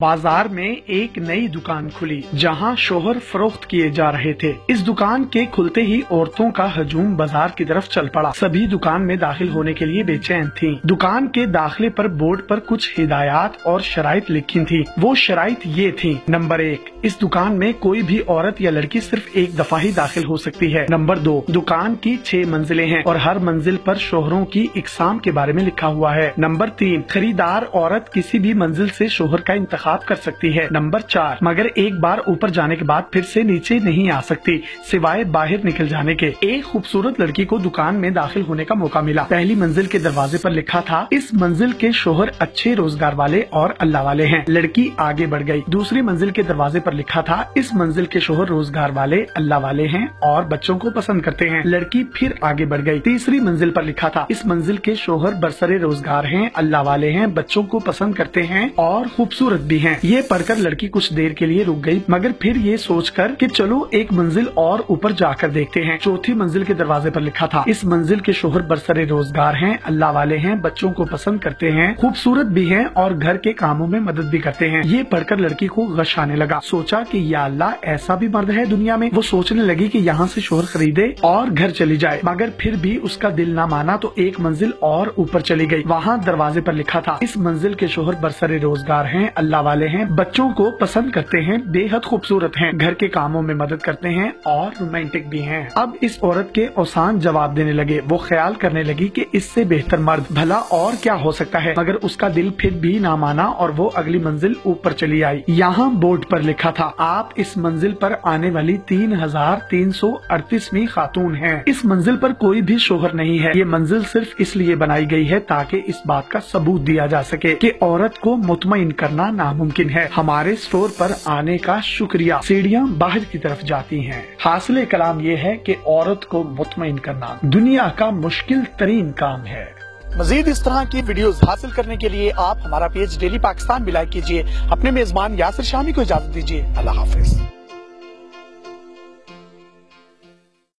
बाज़ार में एक नई दुकान खुली, जहाँ शोहर फरोख्त किए जा रहे थे। इस दुकान के खुलते ही औरतों का हजूम बाज़ार की तरफ़ चल पड़ा। सभी दुकान में दाखिल होने के लिए बेचैन थीं। दुकान के दाखिले पर बोर्ड पर कुछ हिदायत और शराइत लिखी थी। वो शराइत ये थी। नंबर एक, इस दुकान में कोई भी औरत या लड़की सिर्फ़ एक दफ़ा ही दाखिल हो सकती है। नंबर दो, दुकान की छह मंजिलें हैं और हर मंजिल पर शोहरों की इकसाम के बारे में लिखा हुआ है। नंबर तीन, खरीदार औरत किसी भी मंजिल से शोहर का इंतखाब कर सकती है। नंबर चार, मगर एक बार ऊपर जाने के बाद फिर से नीचे नहीं आ सकती, सिवाय बाहर निकल जाने के। एक खूबसूरत लड़की को दुकान में दाखिल होने का मौका मिला। पहली मंजिल के दरवाजे पर लिखा था, इस मंजिल के शोहर अच्छे रोज़गार वाले और अल्लाह वाले हैं। लड़की आगे बढ़ गई। दूसरी मंजिल के दरवाजे पर लिखा था, इस मंजिल के शोहर रोज़गार वाले, अल्लाह वाले हैं और बच्चों को पसंद करते हैं। लड़की फिर आगे बढ़ गई। तीसरी मंजिल पर लिखा था, इस मंजिल के शोहर बरसरे रोज़गार हैं, अल्लाह वाले हैं, बच्चों को पसंद करते हैं और खूबसूरत भी। हैं। ये पढ़कर लड़की कुछ देर के लिए रुक गई, मगर फिर ये सोचकर कि चलो एक मंजिल और ऊपर जाकर देखते हैं। चौथी मंजिल के दरवाजे पर लिखा था, इस मंजिल के शोहर बरसरे रोज़गार हैं, अल्लाह वाले हैं, बच्चों को पसंद करते हैं, खूबसूरत भी हैं और घर के कामों में मदद भी करते हैं। ये पढ़कर लड़की को गश आने लगा। सोचा कि या अल्लाह, ऐसा भी मर्द है दुनिया में। वो सोचने लगी कि यहाँ से शोहर खरीदे और घर चली जाए, मगर फिर भी उसका दिल ना माना तो एक मंजिल और ऊपर चली गई। वहाँ दरवाजे पर लिखा था, इस मंजिल के शोहर बरसरे रोज़गार है, अल्लाह वाले हैं। बच्चों को पसंद करते हैं, बेहद खूबसूरत हैं। घर के कामों में मदद करते हैं और रोमांटिक भी हैं। अब इस औरत के औसान जवाब देने लगे। वो ख्याल करने लगी कि इससे बेहतर मर्द भला और क्या हो सकता है। मगर उसका दिल फिर भी ना माना और वो अगली मंजिल ऊपर चली आई। यहाँ बोर्ड पर लिखा था, आप इस मंजिल पर आने वाली तीन हज़ार तीन सौ अड़तीसवीं खातून है। इस मंजिल पर कोई भी शोहर नहीं है। ये मंजिल सिर्फ़ इसलिए बनाई गई है ताकि इस बात का सबूत दिया जा सके कि औरत को मुतमिन करना नामुमकिन है। हमारे स्टोर पर आने का शुक्रिया। सीढ़ियाँ बाहर की तरफ़ जाती हैं। हासिल कलाम ये है कि औरत को मुतमिन करना दुनिया का मुश्किल तरीन काम है। मजीद इस तरह की वीडियोस हासिल करने के लिए आप हमारा पेज डेली पाकिस्तान भी लाइक कीजिए। अपने मेजबान यासिर शामी को इजाज़त दीजिए। अल्लाह हाफिज।